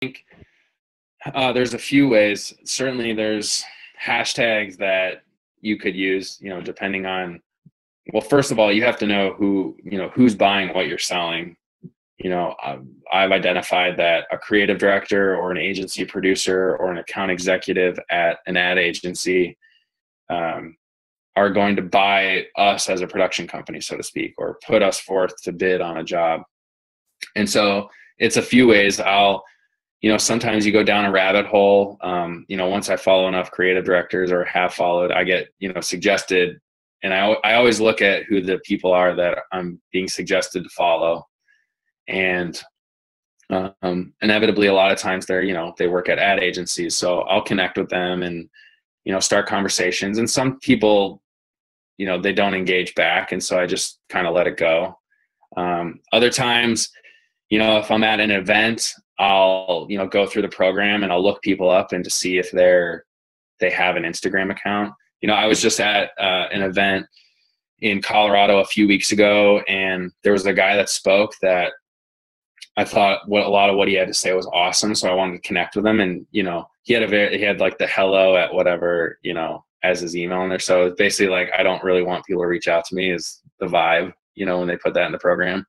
think uh, there's a few ways. Certainly, there's hashtags that you could use. You know, depending on. Well, first of all, you have to know who you know who's buying what you're selling. You know, I've identified that a creative director or an agency producer or an account executive at an ad agency um, are going to buy us as a production company, so to speak, or put us forth to bid on a job. And so it's a few ways. I'll you know sometimes you go down a rabbit hole um, you know once i follow enough creative directors or have followed i get you know suggested and i, I always look at who the people are that i'm being suggested to follow. And um, inevitably a lot of times they're you know they work at ad agencies so i'll connect with them and you know start conversations and some people you know they don't engage back and so i just kind of let it go. Um, other times you know if i'm at an event I'll you know go through the program and I'll look people up and to see if they're they have an Instagram account. You know, I was just at uh, an event in Colorado a few weeks ago, and there was a guy that spoke that I thought what a lot of what he had to say was awesome. So I wanted to connect with him, and you know, he had a very he had like the hello at whatever you know as his email in there. So it's basically like I don't really want people to reach out to me is the vibe, you know, when they put that in the program.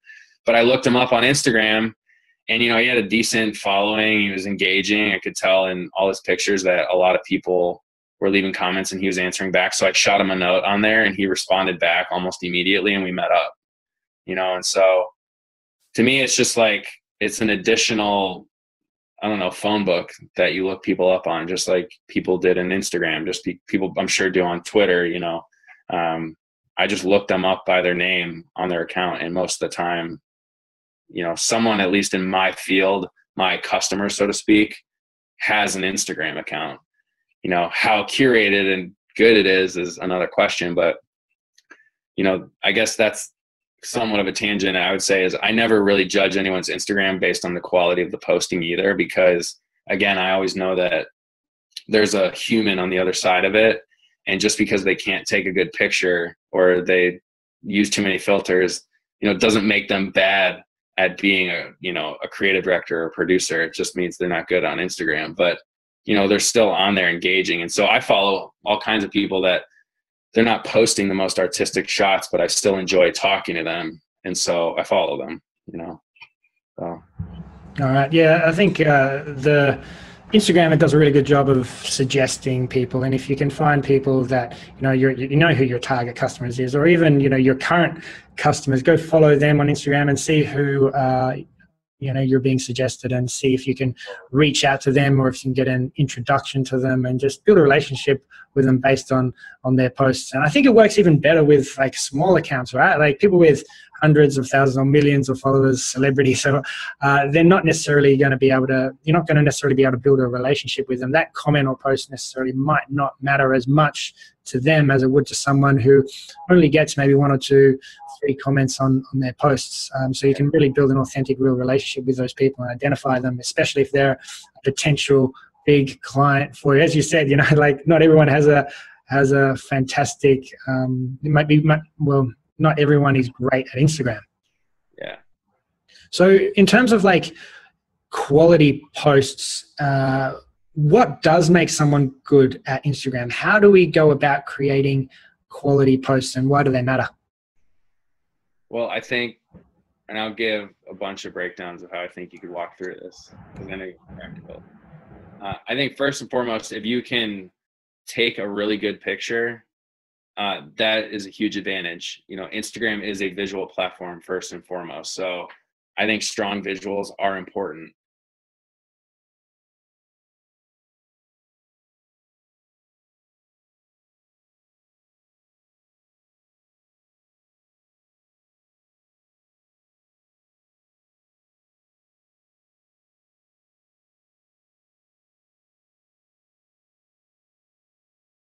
But I looked him up on Instagram and you know he had a decent following. He was engaging. I could tell in all his pictures that a lot of people were leaving comments and he was answering back. So i shot him a note on there and he responded back almost immediately and we met up you know? And so to me it's just like it's an additional i don't know phone book that you look people up on just like people did in instagram just people i'm sure do on twitter you know? Um, i just looked them up by their name on their account and most of the time you know someone at least in my field my customer so to speak has an instagram account. You know how curated and good it is is another question but you know i guess that's somewhat of a tangent i would say is i never really judge anyone's instagram based on the quality of the posting either because again i always know that there's a human on the other side of it and just because they can't take a good picture or they use too many filters you know doesn't make them bad at being a you know a creative director or producer it just means they're not good on instagram but you know they're still on there engaging. And so i follow all kinds of people that they're not posting the most artistic shots but i still enjoy talking to them. And so i follow them you know so. All right. Yeah i think uh, the Instagram it does a really good job of suggesting people, and if you can find people that you know you you know who your target customers is, or even you know your current customers, go follow them on Instagram and see who uh, you know you're being suggested, and see if you can reach out to them, or if you can get an introduction to them, and just build a relationship with them based on on their posts. And I think it works even better with like small accounts, right? Like people with hundreds of thousands or millions of followers, celebrities. So uh, they're not necessarily going to be able to, you're not going to necessarily be able to build a relationship with them. That comment or post necessarily might not matter as much to them as it would to someone who only gets maybe one or two, three comments on, on their posts. Um, so you can really build an authentic, real relationship with those people and identify them, especially if they're a potential big client for you. As you said, you know, like not everyone has a has a fantastic. Um, it might be well, not everyone is great at Instagram. Yeah. So in terms of like quality posts, uh, what does make someone good at Instagram? How do we go about creating quality posts and why do they matter? Well, I think, and I'll give a bunch of breakdowns of how I think you could walk through this because I know you're practical. Uh, I think first and foremost, if you can take a really good picture uh, that is a huge advantage. You know, Instagram is a visual platform first and foremost. So I think strong visuals are important.